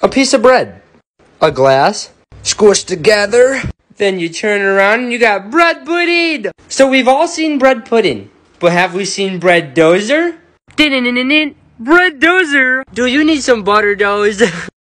A piece of bread. A glass. Squished together. Then you turn around and you got bread pudding. So we've all seen bread pudding. But have we seen bread dozer? Bread dozer. Do you need some butter dozer?